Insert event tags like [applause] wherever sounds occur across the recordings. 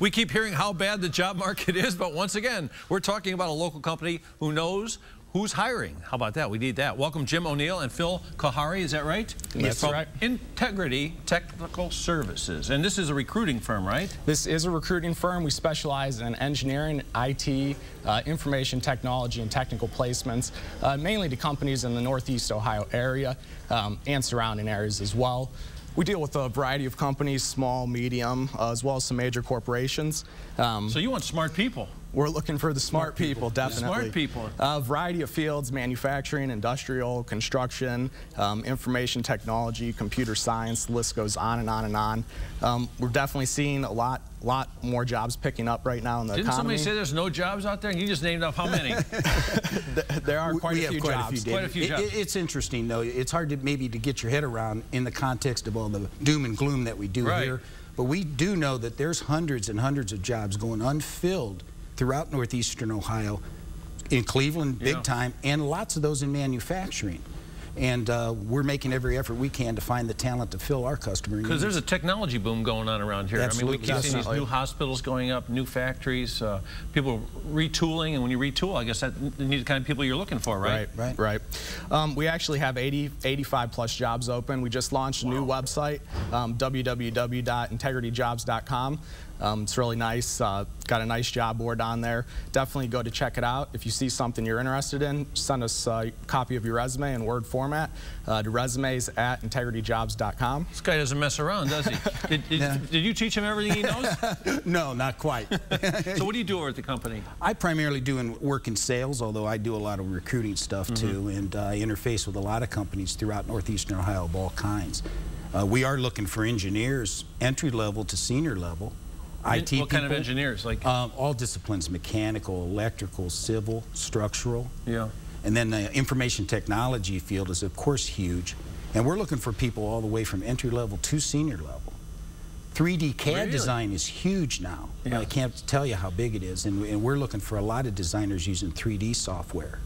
We keep hearing how bad the job market [laughs] is, but once again, we're talking about a local company who knows who's hiring. How about that? We need that. Welcome Jim O'Neill and Phil Kahari, is that right? That's From right. Integrity Technical Services. And this is a recruiting firm, right? This is a recruiting firm. We specialize in engineering, IT, uh, information technology, and technical placements, uh, mainly to companies in the Northeast Ohio area um, and surrounding areas as well. We deal with a variety of companies, small, medium, uh, as well as some major corporations. Um, So you want smart people. We're looking for the smart, people, definitely. Smart people. A variety of fields, manufacturing, industrial, construction, um, information technology, computer science, the list goes on and on and on. Um, we're definitely seeing a lot, lot more jobs picking up right now in the Didn't economy. somebody say there's no jobs out there? And you just named off how [laughs] many? There are quite we a have few quite jobs. a few, Quite a David. few It- jobs. it- it's interesting, though. It's hard to maybe to get your head around in the context of all the doom and gloom that we do Right. here. But we do know that there's hundreds and hundreds of jobs going unfilled throughout northeastern Ohio, in Cleveland, big Yeah. time, and lots of those in manufacturing. And uh, we're making every effort we can to find the talent to fill our customer needs. Because there's a technology boom going on around here. I mean, we keep seeing these new hospitals going up, new factories, uh, people retooling, and when you retool, I guess that you need the kind of people you're looking for, right? Right, Right. right. Um, we actually have 80, 85 plus jobs open. We just launched a new website, um, www.integrityjobs.com. Um, it's really nice. Uh, got a nice job board on there. Definitely go to check it out. If you see something you're interested in, send us a copy of your resume in Word format uh, to resumes at integrityjobs.com. This guy doesn't mess around, does he? [laughs] Did, did, Yeah. did you teach him everything he knows? [laughs] no, not quite. [laughs] so what do you do over at the company? I primarily do in work in sales, although I do a lot of recruiting stuff Mm-hmm. too, and uh, I interface with a lot of companies throughout northeastern Ohio of all kinds. Uh, we are looking for engineers, entry level to senior level, IT what kind of engineers? Like, Um, all disciplines: mechanical, electrical, civil, structural. yeah. And then the information technology field is, of course, huge. And we're looking for people all the way from entry level to senior level. 3D CAD Really? design is huge now. Yeah. I can't tell you how big it is. And, and we're looking for a lot of designers using 3D software.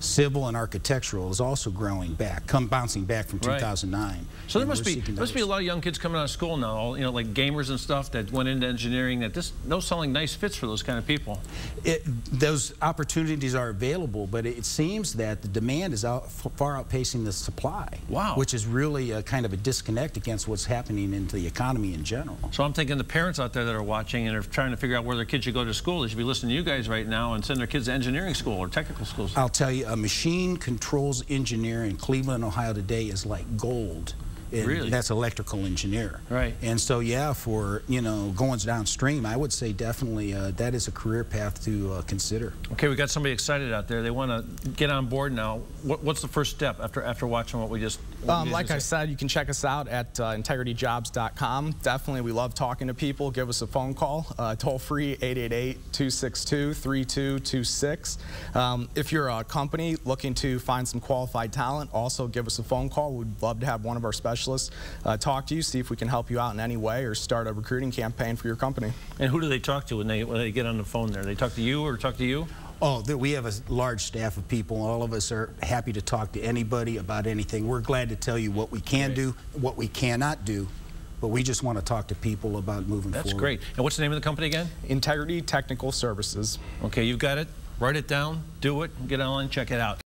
Civil and architectural is also growing back, come bouncing back from Right. 2009. So there must be must be a lot of young kids coming out of school now, all, you know, like gamers and stuff that went into engineering. That this no selling nice fits for those kind of people. It, those opportunities are available, but it seems that the demand is out, far outpacing the supply. Wow. Which is really a kind of a disconnect against what's happening into the economy in general. So I'm thinking the parents out there that are watching and are trying to figure out where their kids should go to school, they should be listening to you guys right now and send their kids to engineering school or technical schools. I'll tell you, a machine controls engineer in Cleveland, Ohio today is like gold. And Really? That's electrical engineer. Right. And so, yeah, for, you know, going downstream, I would say definitely uh, that is a career path to uh, consider. Okay, we got somebody excited out there. They want to get on board now. What, what's the first step after after watching what we just? what Um, like I just said, you can check us out at uh, integrityjobs.com. Definitely, we love talking to people. Give us a phone call, uh, toll free 888-262-3226. Um, if you're a company looking to find some qualified talent, also give us a phone call. We'd love to have one of our specialists uh, talk to you, see if we can help you out in any way or start a recruiting campaign for your company. And who do they talk to when they when they get on the phone there? They talk to you or talk to you? Oh, we have a large staff of people. All of us are happy to talk to anybody about anything. We're glad to tell you what we can Great. do, what we cannot do, but we just want to talk to people about moving That's forward. great. And what's the name of the company again? Integrity Technical Services. Okay, you've got it. Write it down, do it, get online, check it out.